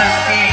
i Honesty.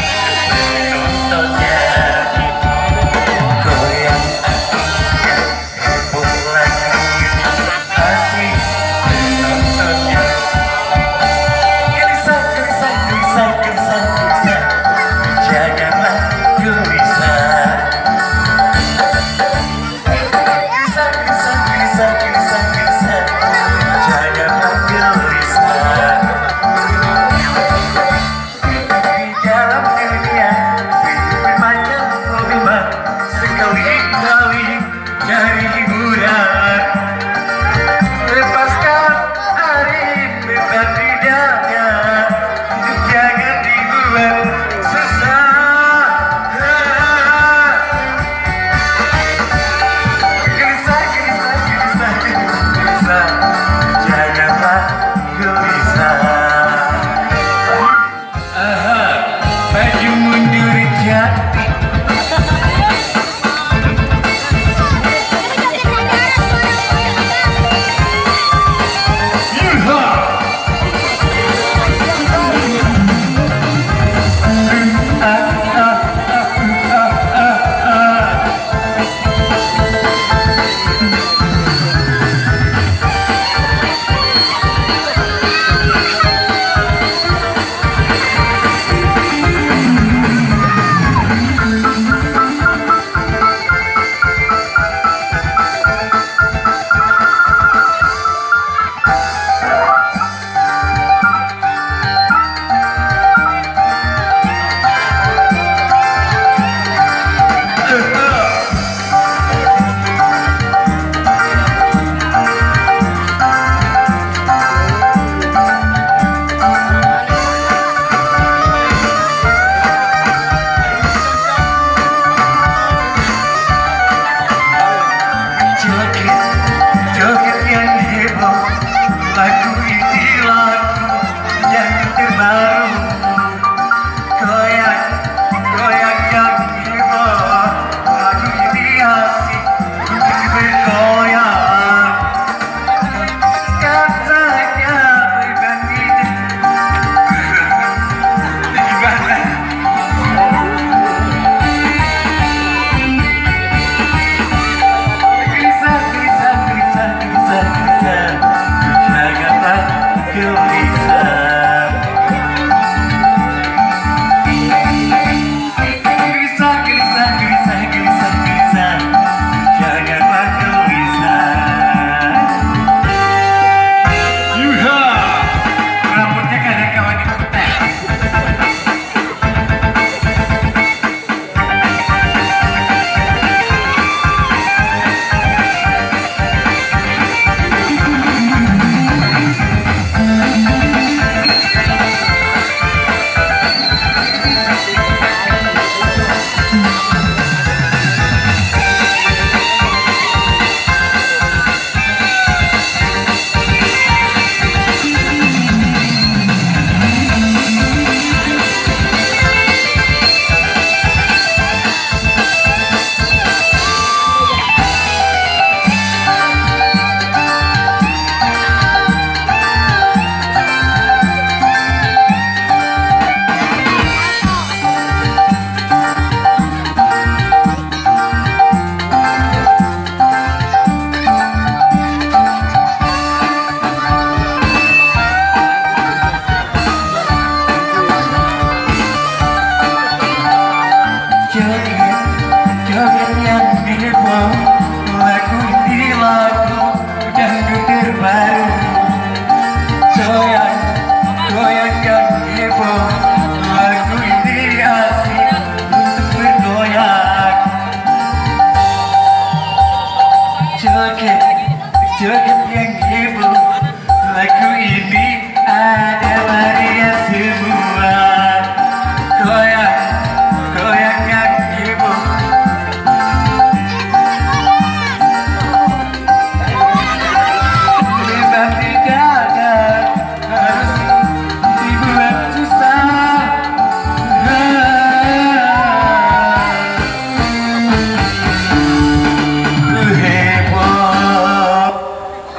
like it, if you can be able, like you in me, I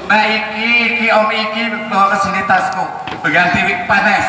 baik Ki om iki bawa ke sini tasku Berganti wig panas.